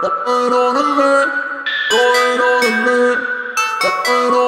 That ain't on a man. That ain't on a man. That ain't on